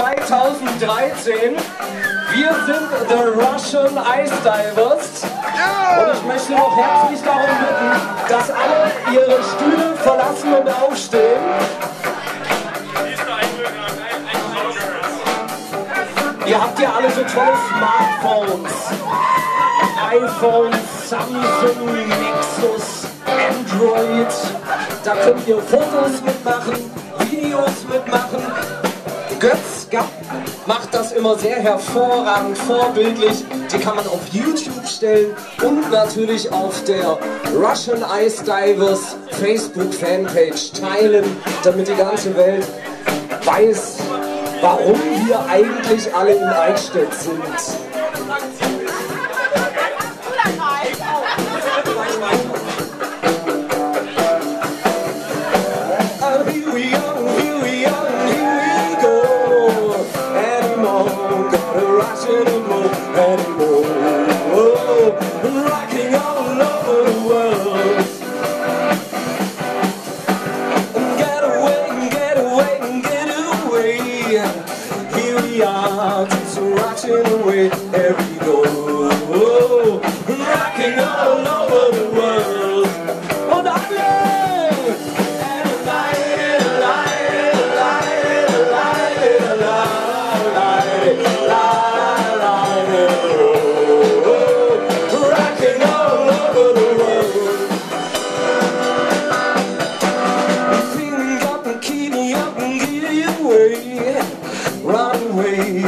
2013. Wir sind The Russian Ice Divers. Und ich möchte noch herzlich darum bitten, dass alle ihre Stühle verlassen und aufstehen. Ihr habt ja alle so tolle Smartphones. iPhone, Samsung, Nexus, Android. Da könnt ihr Fotos mitmachen, Videos mitmachen. Immer sehr hervorragend, vorbildlich. Die kann man auf YouTube stellen und natürlich auf der Russian Ice Divers Facebook Fanpage teilen, damit die ganze Welt weiß, warum wir eigentlich alle in Eichstätt sind. every door.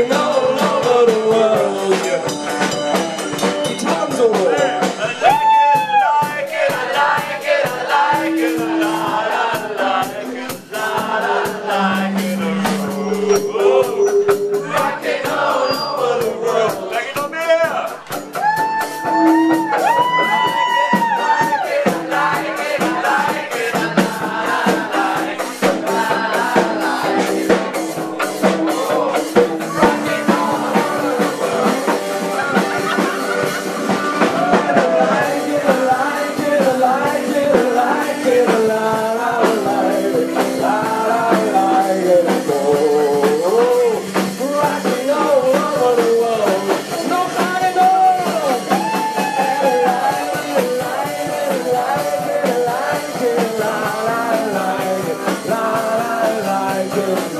you know. girl.